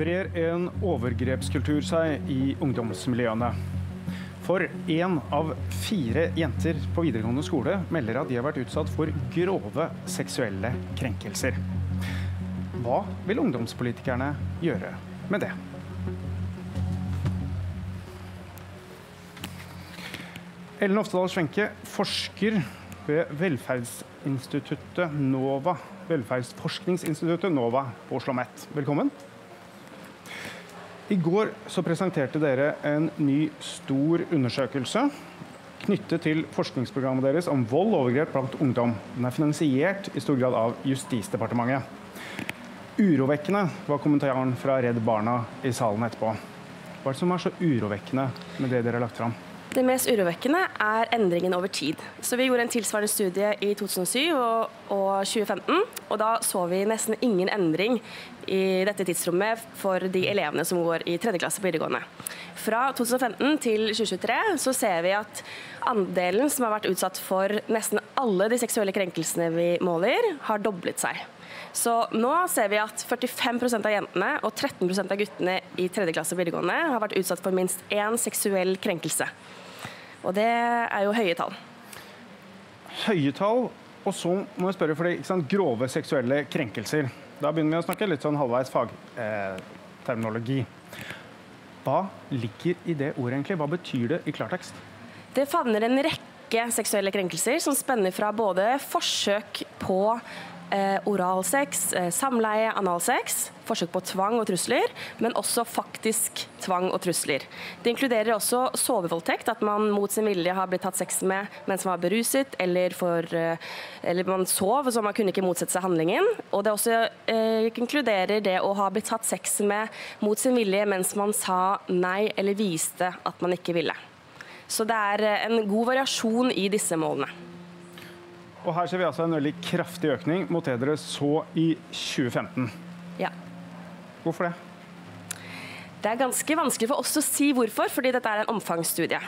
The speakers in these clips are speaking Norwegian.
brer en overgrepskultur seg i ungdomsmiljøene. For én av fire jenter på videregående skole melder at de har vært utsatt for grove seksuelle krenkelser. Hva vil ungdomspolitikerne gjøre med det? Ellen Oftedal Svenke forsker ved velferdsinstituttet NOVA, velferdsforskningsinstituttet NOVA på Oslo OsloMet. Velkommen. I går så presenterte dere en ny, stor undersøkelse knyttet til forskningsprogrammet deres om vold og overgrep blant ungdom. Den er finansiert i stor grad av Justisdepartementet. Urovekkende var kommentaren fra Redd Barna i salen etterpå. Hva er det som er så urovekkende med det dere har lagt fram? Det mest urovekkende er endringen over tid. Så Vi gjorde en tilsvarende studie i 2007 og, og 2015. og Da så vi nesten ingen endring i dette tidsrommet for de elevene som går i tredje klasse på videregående. Fra 2015 til 2023 så ser vi at andelen som har vært utsatt for nesten alle de seksuelle krenkelsene vi måler, har doblet seg. Så nå ser vi at 45% av jentene og 13% av guttene i tredje klasse videregående har vært utsatt for minst én seksuell krenkelse. Og det er jo høye tall. Høye tall, og så må jeg spørre, for det, sant, grove seksuelle krenkelser. Da begynner vi å snakke litt sånn halvveis fagterminologi. Eh, Hva ligger i det ordet egentlig? Hva betyr det i klartekst? Det favner en rekke seksuelle krenkelser som spenner fra både forsøk på oralsex, eh, samleie, analsex, forsøk på tvang og trusler, men også faktisk tvang og trusler. Det inkluderer også sovevoldtekt, at man mot sin vilje har blitt tatt sex med mens man var beruset, eller, for, eh, eller man sov, så man kunne ikke motsette seg handlingen. Og det også eh, inkluderer det å ha blitt tatt sex med mot sin vilje mens man sa nei eller viste at man ikke ville. Så det er eh, en god variasjon i disse målene. Og her ser vi altså en veldig kraftig økning mot det dere så i 2015. Ja. Hvorfor det? Det er ganske vanskelig for oss å si hvorfor, fordi dette er en omfangsstudie.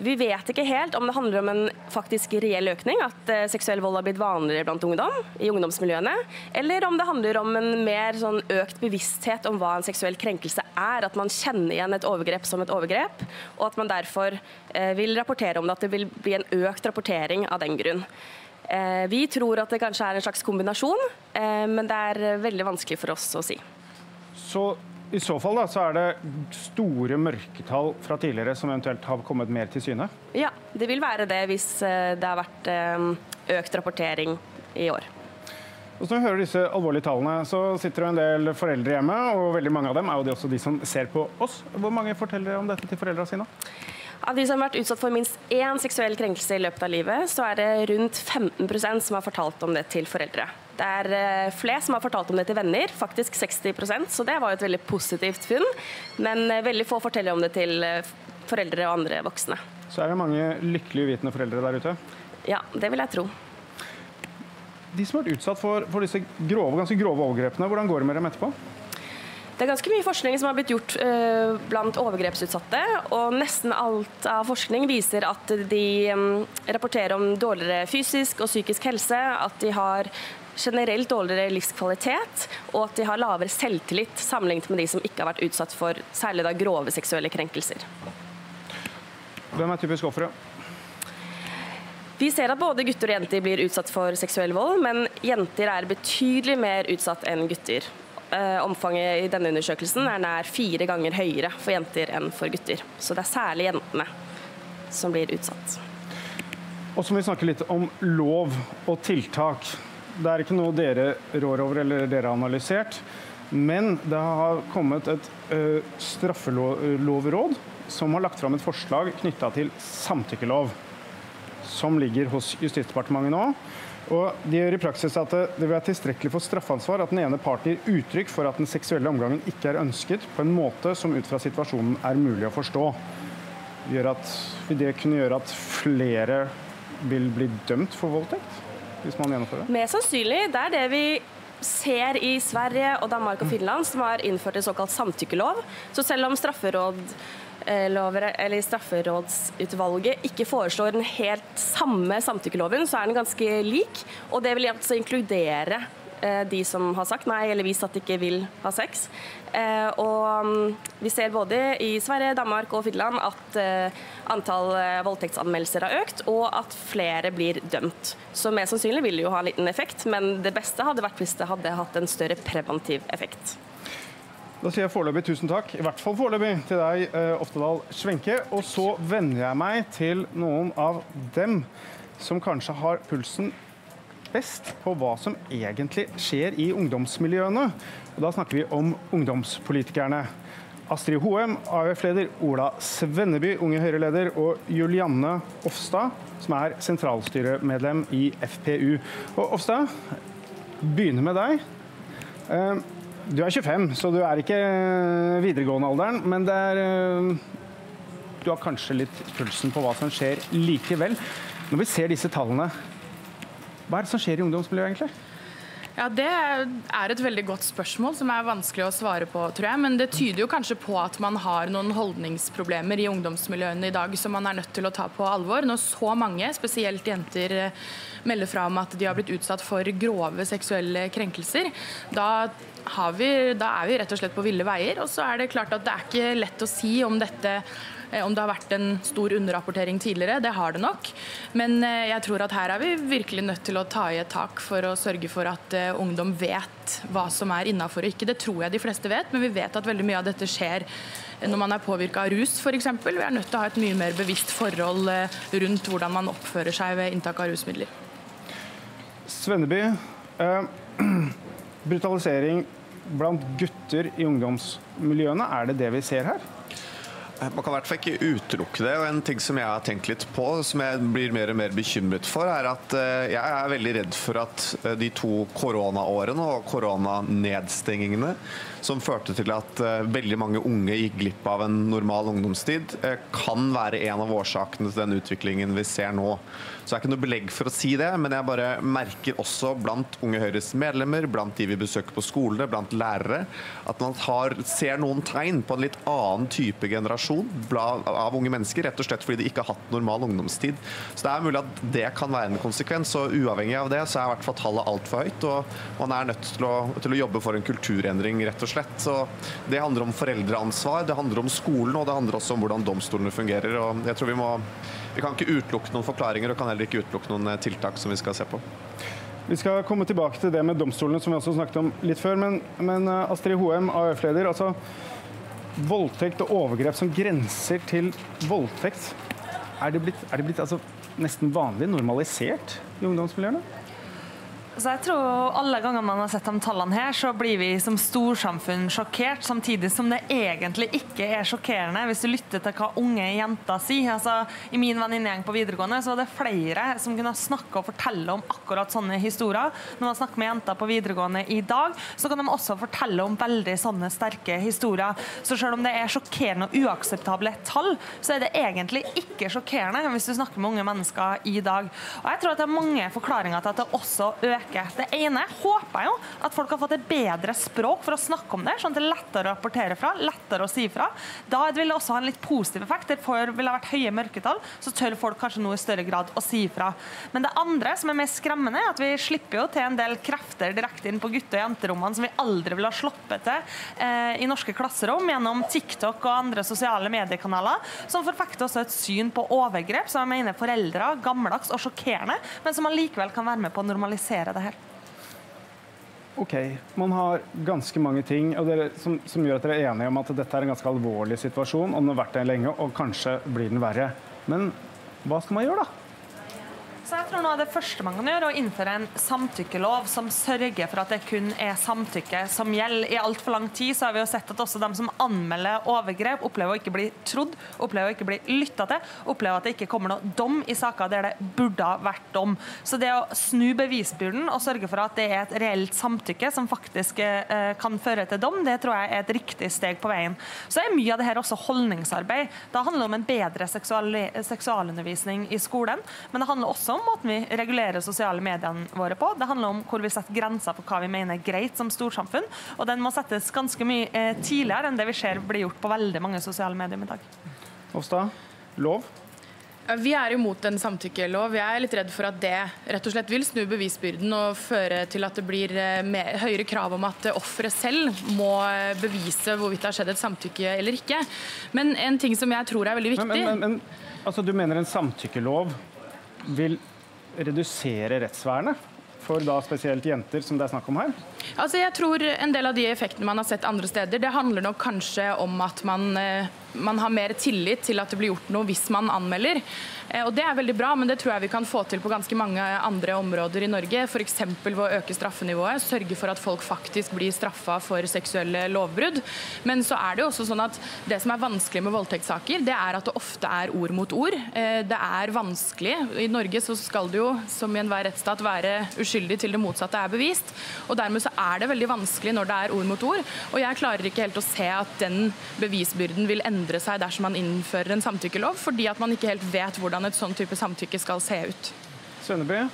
Vi vet ikke helt om det handler om en faktisk reell økning, at uh, seksuell vold har blitt vanligere blant ungdom i ungdomsmiljøene, eller om det handler om en mer sånn økt bevissthet om hva en seksuell krenkelse er. At man kjenner igjen et overgrep som et overgrep, og at man derfor uh, vil rapportere om det. At det vil bli en økt rapportering av den grunn. Eh, vi tror at det kanskje er en slags kombinasjon, eh, men det er veldig vanskelig for oss å si. Så i så fall da, så er det store mørketall fra tidligere som eventuelt har kommet mer til syne? Ja, det vil være det hvis eh, det har vært økt rapportering i år. Og når vi hører disse alvorlige tallene, så sitter det en del foreldre hjemme, og veldig mange av dem er jo de også de som ser på oss. Hvor mange forteller om dette til foreldra sine? Av de som har vært utsatt for minst én seksuell krenkelse i løpet av livet, så er det rundt 15% som har fortalt om det til foreldre. Det er eh, flere som har fortalt om det til venner, faktisk 60% så det var jo et veldig positivt funn. Men eh, veldig få forteller om det til eh, foreldre og andre voksne. Så er det mange lykkelig uvitende foreldre der ute? Ja, det vil jeg tro. De som har vært utsatt for, for disse grove, ganske grove overgrepene, hvordan går det med dem etterpå? Det er ganske mye forskning som har blitt gjort uh, blant overgrepsutsatte. Og nesten alt av forskning viser at de um, rapporterer om dårligere fysisk og psykisk helse. At de har generelt dårligere livskvalitet, og at de har lavere selvtillit sammenlignet med de som ikke har vært utsatt for særlig da grove seksuelle krenkelser. Hvem er typisk offeret? Vi ser at både gutter og jenter blir utsatt for seksuell vold, men jenter er betydelig mer utsatt enn gutter. Eh, omfanget i denne undersøkelsen er nær fire ganger høyere for jenter enn for gutter. Så det er særlig jentene som blir utsatt. Og så må vi snakke litt om lov og tiltak. Det er ikke noe dere rår over eller dere har analysert. Men det har kommet et uh, straffelovråd som har lagt fram et forslag knytta til samtykkelov. Som ligger hos Justisdepartementet nå. Og De gjør i praksis at det vil være tilstrekkelig for straffansvar at den ene part gir uttrykk for at den seksuelle omgangen ikke er ønsket, på en måte som ut fra situasjonen er mulig å forstå. Gjør at, vil det kunne gjøre at flere vil bli dømt for voldtekt? hvis man gjennomfører det? Mest sannsynlig. Det er det vi ser i Sverige og Danmark og Finland, som har innført en såkalt samtykkelov. Så selv om strafferåd lover, eller Strafferådsutvalget ikke foreslår den helt samme samtykkeloven, så er den ganske lik. Og det vil altså inkludere eh, de som har sagt nei eller vist at de ikke vil ha sex. Eh, og mm, vi ser både i Sverige, Danmark og Finland at antall voldtektsanmeldelser har økt, og at flere blir dømt. Så mest sannsynlig vil det jo ha en liten effekt, men det beste hadde vært hvis det hadde hatt en større preventiv effekt. Da sier jeg foreløpig tusen takk, i hvert fall foreløpig, til deg, Oftedal Svenke. Og så venner jeg meg til noen av dem som kanskje har pulsen best på hva som egentlig skjer i ungdomsmiljøene. Og da snakker vi om ungdomspolitikerne. Astrid Hoem, AUF-leder, Ola Svenneby, Unge Høyre-leder, og Julianne Ofstad, som er sentralstyremedlem i FPU. Og Ofstad, begynner med deg. Eh, du er 25, så du er ikke videregående-alderen, men det er eh, Du har kanskje litt pulsen på hva som skjer likevel. Når vi ser disse tallene, hva er det som skjer i ungdomsmiljøet egentlig? Ja, Det er et veldig godt spørsmål som er vanskelig å svare på, tror jeg. Men det tyder jo kanskje på at man har noen holdningsproblemer i ungdomsmiljøene i dag som man er nødt til å ta på alvor. Når så mange, spesielt jenter, melder fra om at de har blitt utsatt for grove seksuelle krenkelser, da, vi, da er vi rett og slett på ville veier. Og så er det klart at det er ikke lett å si om dette om det har vært en stor underrapportering tidligere, det har det nok. Men eh, jeg tror at her er vi virkelig nødt til å ta i et tak for å sørge for at eh, ungdom vet hva som er innafor og ikke. Det tror jeg de fleste vet, men vi vet at veldig mye av dette skjer når man er påvirka av rus f.eks. Vi er nødt til å ha et mye mer bevisst forhold rundt hvordan man oppfører seg ved inntak av rusmidler. Svenneby, eh, brutalisering blant gutter i ungdomsmiljøene, er det det vi ser her? Man kan i hvert fall ikke utelukke det. og En ting som jeg har tenkt litt på, som jeg blir mer og mer bekymret for, er at eh, jeg er veldig redd for at eh, de to koronaårene og koronanedstengingene som førte til at uh, veldig mange unge gikk glipp av en normal ungdomstid, kan være en av årsakene til den utviklingen vi ser nå. Så det er ikke noe belegg for å si det, men jeg bare merker også blant Unge Høyres medlemmer, blant de vi besøker på skolene, blant lærere, at man har, ser noen tegn på en litt annen type generasjon av unge mennesker, rett og slett fordi de ikke har hatt normal ungdomstid. Så det er mulig at det kan være en konsekvens, og uavhengig av det så er i hvert fall tallet altfor høyt, og man er nødt til å, til å jobbe for en kulturendring, rett og slett. Så Det handler om foreldreansvar, det handler om skolen og det handler også om hvordan domstolene fungerer. og jeg tror Vi må, vi kan ikke utelukke noen forklaringer og kan heller ikke utelukke noen eh, tiltak som vi skal se på. Vi skal komme tilbake til det med domstolene, som vi også snakket om litt før. Men, men eh, Astrid Hoem, AUF-leder. altså Voldtekt og overgrep som grenser til voldtekt, er det blitt, er det blitt altså, nesten vanlig normalisert i ungdomsmiljøene? Så jeg tror alle ganger man har sett de tallene her, så blir vi som storsamfunn sjokkert, samtidig som det egentlig ikke er sjokkerende hvis du lytter til hva unge jenter sier. Altså, I min venninnegjeng på videregående så var det flere som kunne snakke og fortelle om akkurat sånne historier. Når man snakker med jenter på videregående i dag, så kan de også fortelle om veldig sånne sterke historier. Så selv om det er sjokkerende og uakseptable tall, så er det egentlig ikke sjokkerende hvis du snakker med unge mennesker i dag. Og jeg tror at det er mange forklaringer til at det også øker øke. Det ene håper jeg jo at folk har fått et bedre språk for å snakke om det, sånn at det er lettere å rapportere fra, lettere å si fra. Da vil det også ha en litt positiv effekt. Der før det vært høye mørketall, så tør folk kanskje nå i større grad å si fra. Men det andre som er mer skremmende, er at vi slipper jo til en del krefter direkte inn på gutte- og jenterommene som vi aldri ville ha sluppet til eh, i norske klasserom gjennom TikTok og andre sosiale mediekanaler, som forfekter også et syn på overgrep som jeg mener foreldre gammeldags og sjokkerende, men som allikevel kan være med på å normalisere det det her? Ok, Man har ganske mange ting dere, som, som, gjør at dere er enige om at dette er en ganske alvorlig situasjon, og den har vært det lenge, og kanskje blir den verre. Men hva skal man gjøre, da? Så jeg tror noe av det første man kan gjøre, er å innføre en samtykkelov som sørger for at det kun er samtykke som gjelder. I altfor lang tid så har vi jo sett at også de som anmelder overgrep, opplever å ikke bli trodd, opplever å ikke bli lytta til, opplever at det ikke kommer noe dom i saker der det burde ha vært dom. Så det å snu bevisbyrden og sørge for at det er et reelt samtykke som faktisk eh, kan føre til dom, det tror jeg er et riktig steg på veien. Så er mye av det her også holdningsarbeid. Det handler om en bedre seksual seksualundervisning i skolen, men det handler også om om måten vi regulerer sosiale mediene våre på. Det handler om hvor vi setter grenser for hva vi mener er greit som storsamfunn. Og den må settes ganske mye eh, tidligere enn det vi ser blir gjort på veldig mange sosiale medier i dag. Hofstad, lov? Vi er imot en samtykkelov. Jeg er litt redd for at det rett og slett vil snu bevisbyrden og føre til at det blir eh, mer, høyere krav om at offeret selv må eh, bevise hvorvidt det har skjedd et samtykke eller ikke. Men en ting som jeg tror er veldig viktig men, men, men, altså, Du mener en samtykkelov vil redusere rettsvernet? For da spesielt jenter, som det er snakk om her? Altså, jeg tror En del av de effektene man har sett andre steder, det handler nok kanskje om at man, eh, man har mer tillit til at det blir gjort noe hvis man anmelder. Eh, og Det er veldig bra, men det tror jeg vi kan få til på ganske mange andre områder i Norge. F.eks. ved å øke straffenivået, sørge for at folk faktisk blir straffa for seksuelle lovbrudd. Men så er det jo også sånn at det som er vanskelig med voldtektssaker, det er at det ofte er ord mot ord. Eh, det er vanskelig. I Norge så skal det jo, som i enhver rettsstat, være uskyldig til det motsatte er bevist. Og dermed så er det veldig vanskelig når det er ord mot ord. Og jeg klarer ikke helt å se at den bevisbyrden vil endre seg dersom man innfører en samtykkelov, fordi at man ikke helt vet hvordan et sånn type samtykke skal se ut. Svenneby,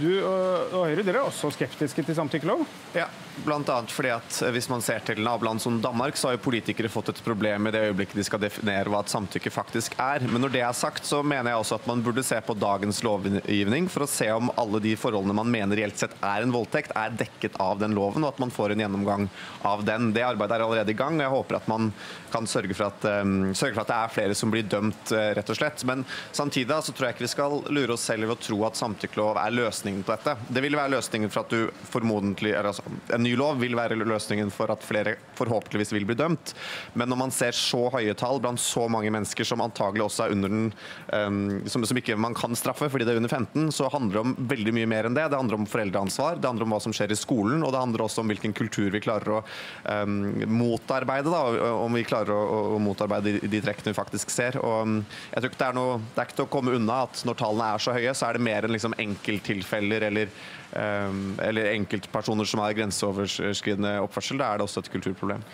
du og Høyre dere er også skeptiske til samtykkelov? Ja, Bl.a. fordi at eh, hvis man ser til naboland som Danmark, så har jo politikere fått et problem i det øyeblikket de skal definere hva et samtykke faktisk er. Men når det er sagt, så mener jeg også at man burde se på dagens lovgivning for å se om alle de forholdene man mener reelt sett er en voldtekt, er dekket av den loven, og at man får en gjennomgang av den. Det arbeidet er allerede i gang, og jeg håper at man kan sørge for at, um, sørge for at det er flere som blir dømt, uh, rett og slett. Men samtidig så tror jeg ikke vi skal lure oss selv ved å tro at samtykkelov er løsningen på dette. Det vil være løsningen for at du formodentlig, altså, en ny lov vil være løsningen for at flere forhåpentligvis vil bli dømt. Men når man ser så høye tall blant så mange mennesker som antagelig også er under den um, som, som, ikke man kan straffe fordi det er under 15, så handler det om veldig mye mer enn det. Det handler om foreldreansvar, det handler om hva som skjer i skolen, og det handler også om hvilken kultur vi klarer å um, motarbeide. Da, om vi klarer å, å motarbeide de, de, trekkene vi faktisk ser. Og, um, jeg tror ikke det er, noe, det er ikke til å komme unna at når tallene er så høye, så er det mer enn liksom enkelttilfeller eller Ehm, eller enkeltpersoner som har grenseoverskridende oppførsel. Da er det også et kulturproblem.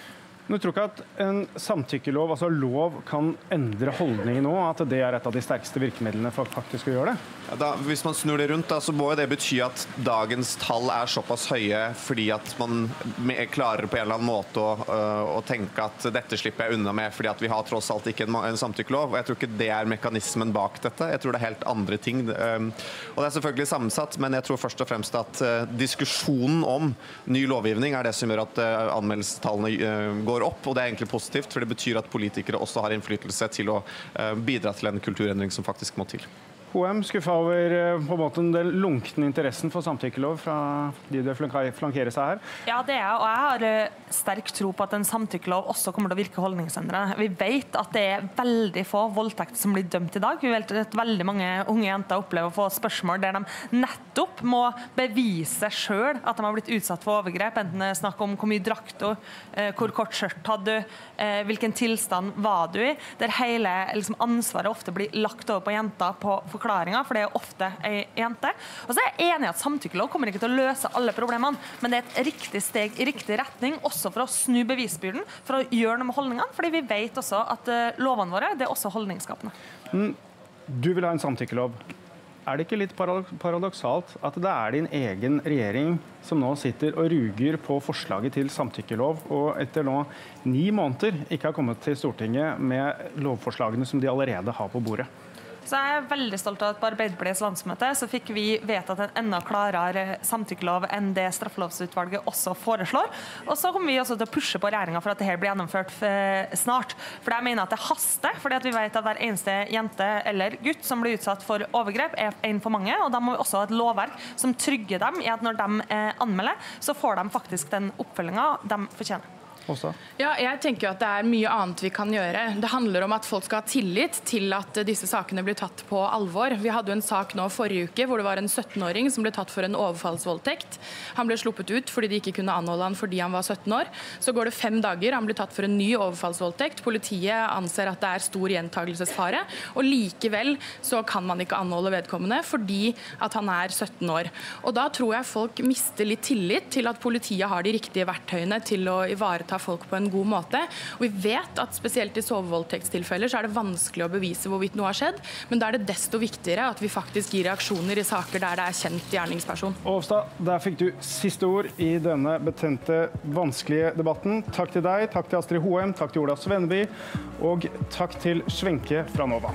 Men du tror ikke at en samtykkelov, altså lov, kan endre holdningen nå? At det er et av de sterkeste virkemidlene for faktisk å gjøre det? Ja, da, hvis man snur det rundt, da, så må det bety at dagens tall er såpass høye fordi at man klarer på en eller annen måte å, å, tenke at dette slipper jeg unna med fordi at vi har tross alt ikke en, en samtykkelov. og Jeg tror ikke det er mekanismen bak dette. Jeg tror det er helt andre ting. Og Det er selvfølgelig sammensatt, men jeg tror først og fremst at uh, diskusjonen om ny lovgivning er det som gjør at uh, anmeldelsestallene uh, går opp. og Det er egentlig positivt, for det betyr at politikere også har innflytelse til å bidra til en kulturendring som faktisk må til. HM skuffa over eh, på en måte den lunkne interessen for samtykkelov fra de du flankerer seg her? Ja, det er og jeg har eh, sterk tro på at en samtykkelov også kommer til å virke holdningsendrende. Vi vet at det er veldig få voldtekter som blir dømt i dag. Vi vet at veldig mange unge jenter opplever å få spørsmål der de nettopp må bevise sjøl at de har blitt utsatt for overgrep, enten det er snakk om hvor mye drakk du, eh, hvor kort skjørt hadde du, hvilken tilstand var du i, der hele liksom, ansvaret ofte blir lagt over på jenta på forklaringa, for det er ofte ei jente. Og så er jeg enig i at samtykkelov kommer ikke til å løse alle problemene, men det er et riktig steg i riktig retning, også for å snu bevisbyrden, for å gjøre noe med holdningene, fordi vi vet også at uh, lovene våre det er også holdningsskapende. Du vil ha en samtykkelov. Er det ikke litt paradoksalt at det er din egen regjering som nå sitter og ruger på forslaget til samtykkelov, og etter nå ni måneder ikke har kommet til Stortinget med lovforslagene som de allerede har på bordet? Så jeg er veldig stolt av at på Arbeiderpartiets landsmøte så fikk vi vedtatt en enda klarere samtykkelov enn det straffelovsutvalget også foreslår. Og så kommer vi også til å pushe på regjeringa for at dette blir gjennomført eh, snart. For jeg mener at det haster, fordi at vi vet at hver eneste jente eller gutt som blir utsatt for overgrep, er en for mange. Og da må vi også ha et lovverk som trygger dem i at når de eh, anmelder, så får de faktisk den oppfølginga de fortjener også? Ja, jeg tenker jo at Det er mye annet vi kan gjøre. Det handler om at folk skal ha tillit til at disse sakene blir tatt på alvor. Vi hadde jo en sak nå forrige uke hvor det var en 17-åring som ble tatt for en overfallsvoldtekt. Han ble sluppet ut fordi de ikke kunne anholde han fordi han var 17 år. Så går det fem dager, han blir tatt for en ny overfallsvoldtekt. Politiet anser at det er stor gjentagelsesfare. Og likevel så kan man ikke anholde vedkommende fordi at han er 17 år. Og da tror jeg folk mister litt tillit til at politiet har de riktige verktøyene til å ivareta ivareta folk på en god måte. Og vi vet at spesielt i sovevoldtektstilfeller så er det vanskelig å bevise hvorvidt noe har skjedd, men da er det desto viktigere at vi faktisk gir reaksjoner i saker der det er kjent gjerningsperson. Åvstad, der fikk du siste ord i denne betente, vanskelige debatten. Takk til deg, takk til Astrid Hoem, takk til Ola Svenneby, og takk til Svenke fra NOVA.